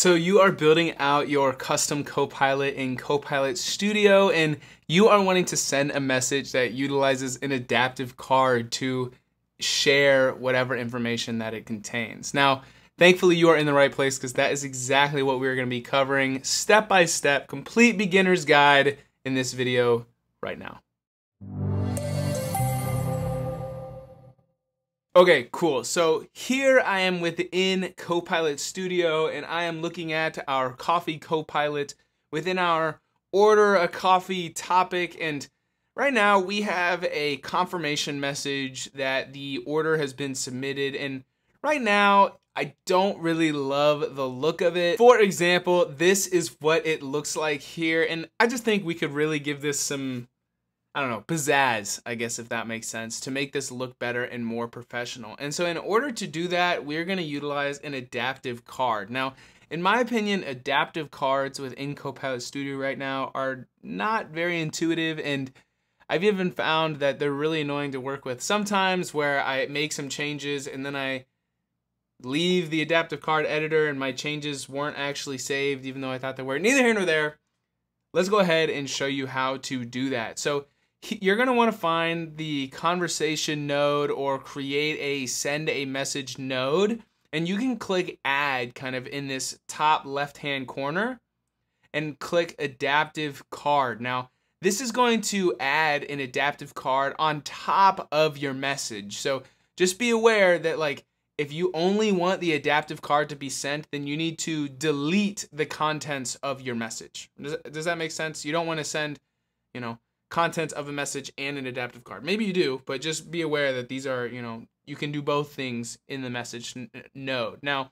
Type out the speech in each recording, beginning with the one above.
So you are building out your custom Copilot in Copilot Studio and you are wanting to send a message that utilizes an adaptive card to share whatever information that it contains. Now, thankfully you are in the right place because that is exactly what we're going to be covering step by step, complete beginner's guide in this video right now. Okay, cool. So here I am within Copilot Studio and I am looking at our coffee Copilot within our order a coffee topic and right now we have a confirmation message that the order has been submitted and right now I don't really love the look of it. For example, this is what it looks like here and I just think we could really give this some I don't know, pizzazz, I guess if that makes sense, to make this look better and more professional. And so in order to do that, we're going to utilize an adaptive card. Now, in my opinion, adaptive cards within Copilot Studio right now are not very intuitive and I've even found that they're really annoying to work with. Sometimes where I make some changes and then I leave the adaptive card editor and my changes weren't actually saved even though I thought they were. Neither here nor there. Let's go ahead and show you how to do that. So you're going to want to find the conversation node or create a send a message node and you can click add kind of in this top left hand corner and click adaptive card. Now this is going to add an adaptive card on top of your message. So just be aware that like if you only want the adaptive card to be sent, then you need to delete the contents of your message. Does, does that make sense? You don't want to send, you know, content of a message and an adaptive card. Maybe you do, but just be aware that these are, you know, you can do both things in the message node. Now,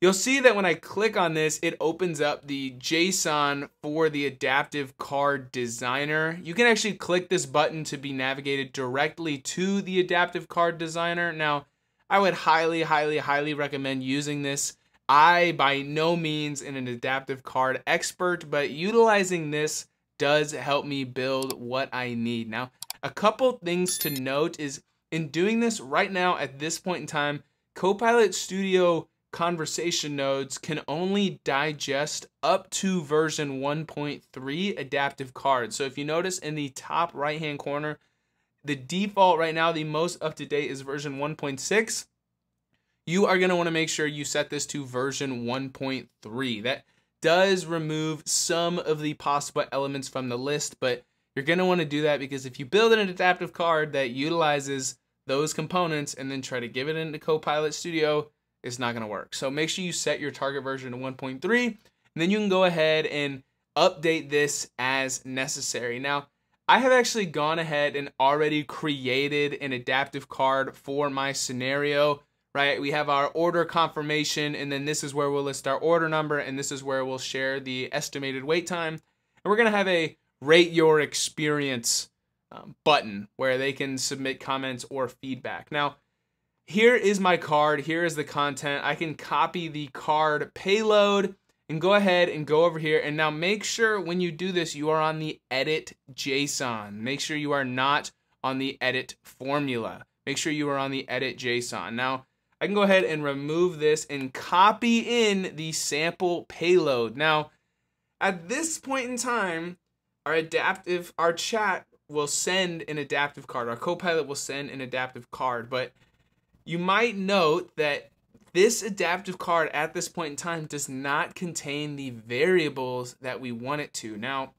you'll see that when I click on this, it opens up the JSON for the adaptive card designer. You can actually click this button to be navigated directly to the adaptive card designer. Now, I would highly, highly, highly recommend using this. I, by no means, am an adaptive card expert, but utilizing this does help me build what I need. Now, a couple things to note is in doing this right now at this point in time, Copilot Studio conversation nodes can only digest up to version 1.3 adaptive cards. So if you notice in the top right hand corner, the default right now, the most up to date is version 1.6. You are going to want to make sure you set this to version 1.3. That does remove some of the possible elements from the list, but you're going to want to do that because if you build an adaptive card that utilizes those components and then try to give it into Copilot Studio, it's not going to work. So make sure you set your target version to 1.3, and then you can go ahead and update this as necessary. Now, I have actually gone ahead and already created an adaptive card for my scenario right? We have our order confirmation, and then this is where we'll list our order number, and this is where we'll share the estimated wait time. And we're to have a rate your experience um, button where they can submit comments or feedback. Now, here is my card. Here is the content. I can copy the card payload and go ahead and go over here. And now make sure when you do this, you are on the edit JSON. Make sure you are not on the edit formula. Make sure you are on the edit JSON. Now, I can go ahead and remove this and copy in the sample payload. Now, at this point in time, our adaptive, our chat will send an adaptive card. Our copilot will send an adaptive card, but you might note that this adaptive card at this point in time does not contain the variables that we want it to. Now,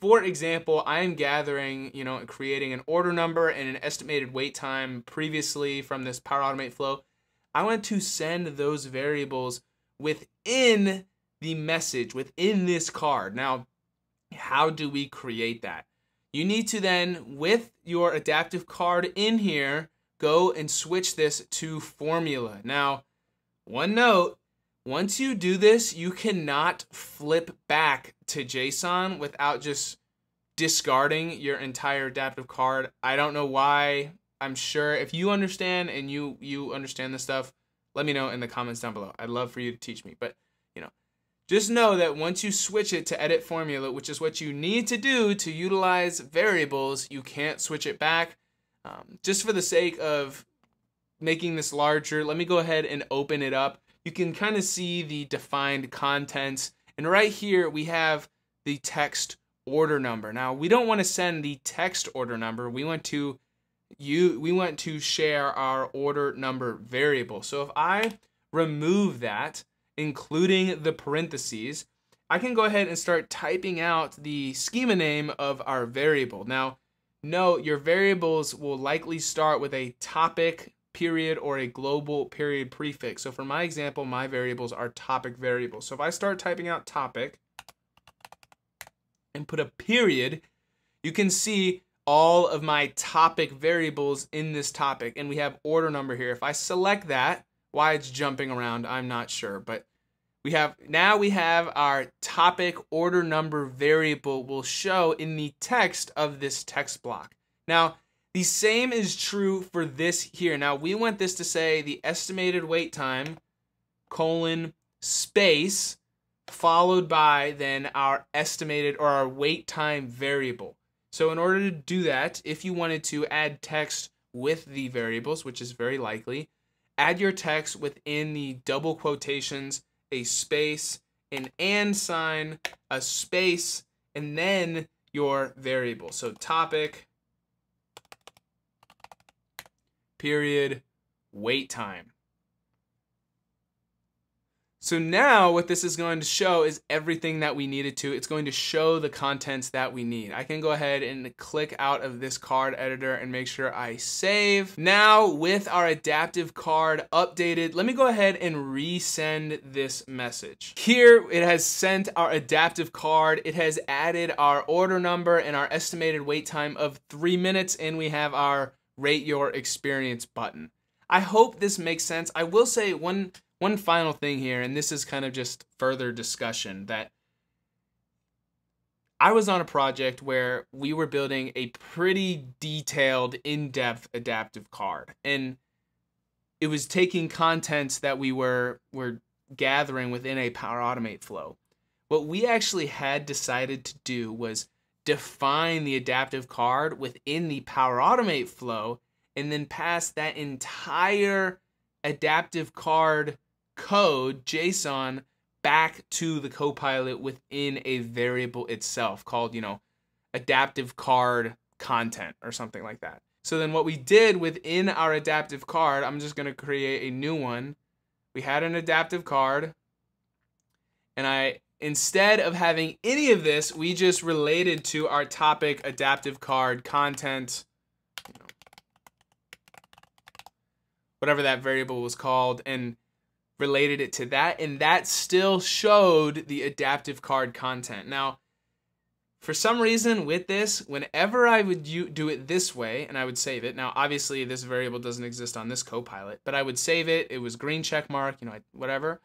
for example, I am gathering, you know, creating an order number and an estimated wait time previously from this Power Automate flow. I want to send those variables within the message, within this card. Now, how do we create that? You need to then, with your adaptive card in here, go and switch this to formula. Now, one note, once you do this, you cannot flip back to JSON without just discarding your entire adaptive card. I don't know why I'm sure if you understand and you you understand this stuff, let me know in the comments down below. I'd love for you to teach me. But you know, just know that once you switch it to edit formula, which is what you need to do to utilize variables, you can't switch it back. Um, just for the sake of making this larger, let me go ahead and open it up you can kind of see the defined contents. And right here, we have the text order number. Now, we don't want to send the text order number. We want to you we want to share our order number variable. So if I remove that, including the parentheses, I can go ahead and start typing out the schema name of our variable. Now, note your variables will likely start with a topic period or a global period prefix. So for my example, my variables are topic variables. So if I start typing out topic and put a period, you can see all of my topic variables in this topic and we have order number here. If I select that, why it's jumping around, I'm not sure, but we have now we have our topic order number variable will show in the text of this text block. Now, the same is true for this here. Now, we want this to say the estimated wait time colon space followed by then our estimated or our wait time variable. So in order to do that, if you wanted to add text with the variables, which is very likely, add your text within the double quotations, a space, an and sign, a space, and then your variable. So topic, period, wait time. So now what this is going to show is everything that we needed to. It's going to show the contents that we need. I can go ahead and click out of this card editor and make sure I save. Now with our adaptive card updated, let me go ahead and resend this message. Here it has sent our adaptive card. It has added our order number and our estimated wait time of three minutes and we have our rate your experience button. I hope this makes sense. I will say one one final thing here, and this is kind of just further discussion that I was on a project where we were building a pretty detailed, in depth adaptive card. And it was taking contents that we were, were gathering within a Power Automate flow. What we actually had decided to do was define the adaptive card within the Power Automate flow and then pass that entire adaptive card code, JSON, back to the Copilot within a variable itself called, you know, adaptive card content or something like that. So then what we did within our adaptive card, I'm just going to create a new one. We had an adaptive card and I instead of having any of this, we just related to our topic adaptive card content you know, whatever that variable was called and related it to that, and that still showed the adaptive card content. Now, for some reason with this, whenever I would do it this way, and I would save it, now obviously this variable doesn't exist on this Copilot, but I would save it, it was green check mark, you know, whatever,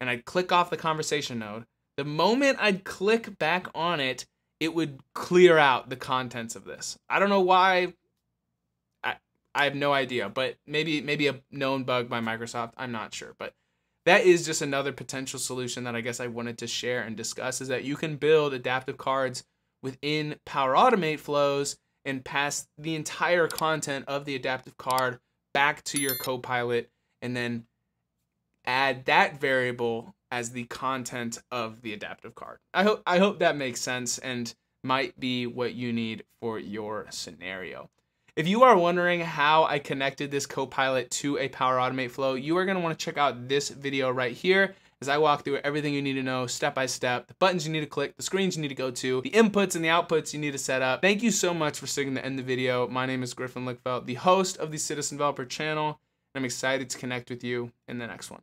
and I'd click off the conversation node. The moment I'd click back on it, it would clear out the contents of this. I don't know why, I, I have no idea, but maybe maybe a known bug by Microsoft, I'm not sure, but that is just another potential solution that I guess I wanted to share and discuss is that you can build adaptive cards within Power Automate flows and pass the entire content of the adaptive card back to your Copilot and then add that variable as the content of the adaptive card. I hope I hope that makes sense and might be what you need for your scenario. If you are wondering how I connected this Copilot to a Power Automate flow, you are going to want to check out this video right here as I walk through everything you need to know step by step, the buttons you need to click, the screens you need to go to, the inputs and the outputs you need to set up. Thank you so much for sticking to the end of the video. My name is Griffin Lickfeldt, the host of the Citizen Developer channel, and I'm excited to connect with you in the next one.